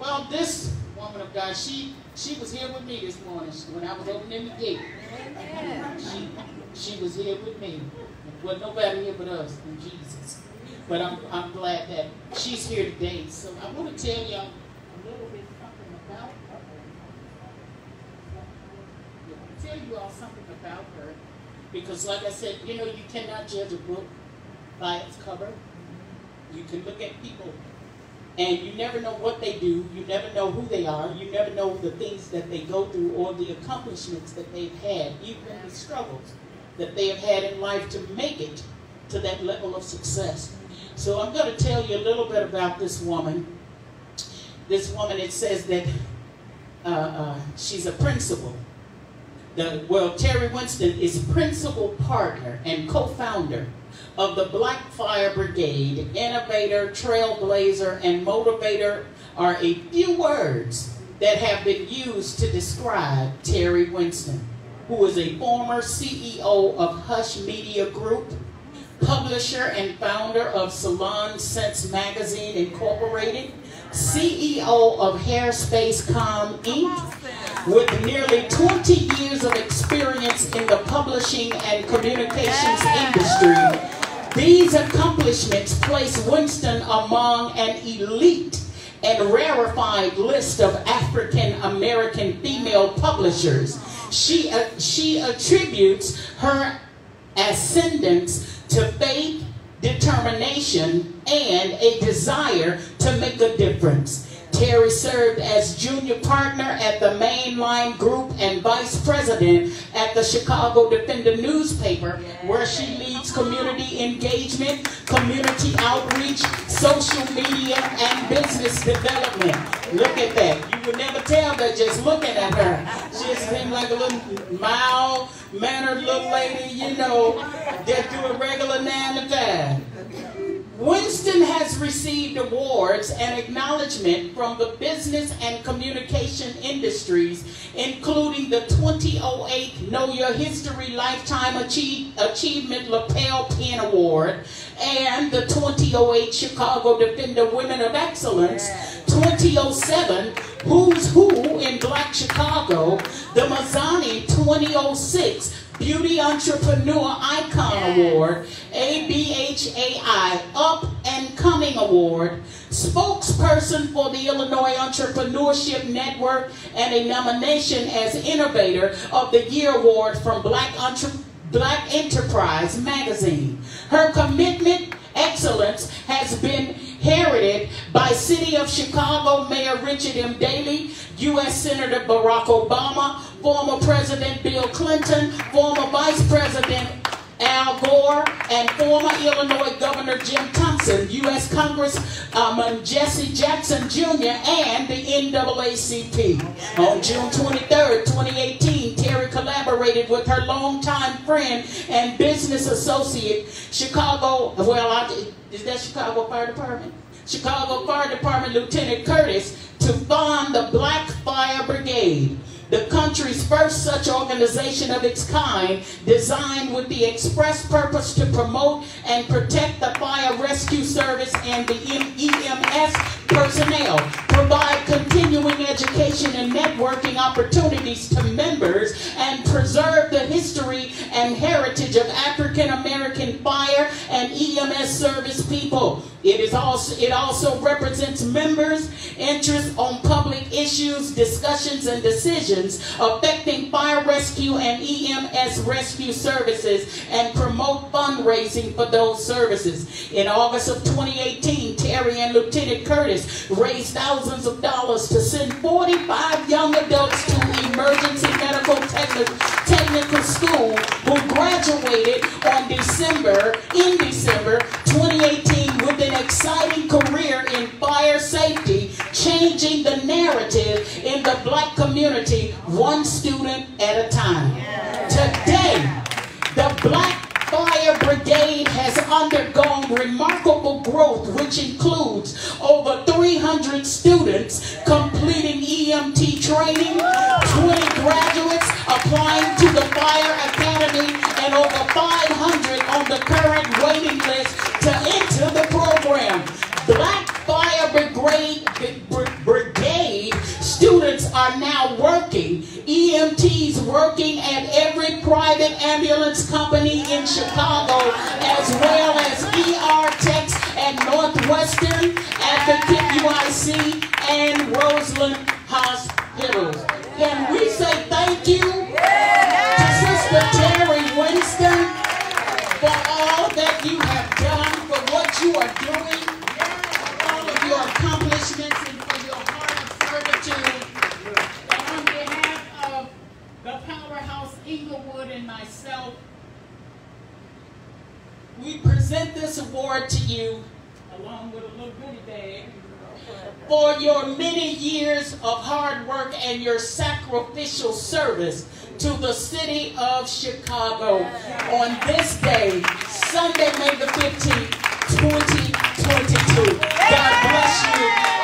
Well, this woman of God, she she was here with me this morning when I was opening the gate. She she was here with me. Well, nobody here but us and Jesus. But I'm I'm glad that she's here today. So I want to tell y'all a little bit something about her. Tell you all something about her because, like I said, you know, you cannot judge a book by its cover. You can look at people and you never know what they do, you never know who they are, you never know the things that they go through or the accomplishments that they've had, even the struggles that they have had in life to make it to that level of success. So I'm going to tell you a little bit about this woman. This woman, it says that uh, uh, she's a principal. The, well, Terry Winston is principal partner and co-founder of the Black Fire Brigade, innovator, trailblazer, and motivator are a few words that have been used to describe Terry Winston, who is a former CEO of Hush Media Group, publisher and founder of Salon Sense Magazine Incorporated, CEO of HairSpace.com Inc., with nearly 20 years of experience in the publishing and communications industry these accomplishments place Winston among an elite and rarefied list of African American female publishers. She, uh, she attributes her ascendance to faith, determination, and a desire to make a difference. Terry served as junior partner at the Mainline Group and vice president at the Chicago Defender newspaper, where she leads community engagement, community outreach, social media, and business development. Look at that. You would never tell that just looking at her. She just seemed like a little mild, mannered little lady, you know, that do a regular nine to five. Winston has received awards and acknowledgement from the business and communication industries, including the 2008 Know Your History Lifetime Achieve, Achievement Lapel Pin Award and the 2008 Chicago Defender Women of Excellence, 2007 Who's Who in Black Chicago, the Mazzani 2006 Beauty Entrepreneur Icon Award, ABHAI Up and Coming Award, spokesperson for the Illinois Entrepreneurship Network, and a nomination as Innovator of the Year Award from Black, Entre Black Enterprise magazine. Her commitment, excellence, has been heralded by City of Chicago Mayor Richard M. Daley, U.S. Senator Barack Obama, former President Bill Clinton, former Vice President Al Gore, and former Illinois Governor Jim Thompson, U.S. Congressman um, um, Jesse Jackson Jr., and the NAACP. On June 23, 2018, Terry collaborated with her longtime friend and business associate, Chicago, well, I, is that Chicago Fire Department? Chicago Fire Department Lieutenant Curtis to fund the Black Fire Brigade the country's first such organization of its kind, designed with the express purpose to promote and protect the fire rescue service and the EMS personnel, provide continuing education and networking opportunities to members, and preserve the history service people. It is also it also represents members' interest on public issues, discussions, and decisions affecting fire rescue and EMS rescue services and promote fundraising for those services. In August of 2018, Terry and Lieutenant Curtis raised thousands of dollars to send 45 young adults to emergency medical technical school who graduated on December in December 2018 with an exciting career in fire safety, changing the narrative in the black community one student at a time. Today, the Black Fire Brigade has undergone remarkable growth, which includes over 300 students completing EMT training, 20 graduates working, EMTs working at every private ambulance company in Chicago, as well as ER techs at Northwestern, Advocate UIC, And myself, we present this award to you, along with a little goodie bag, for your many years of hard work and your sacrificial service to the city of Chicago. On this day, Sunday, May the 15th, 2022. God bless you,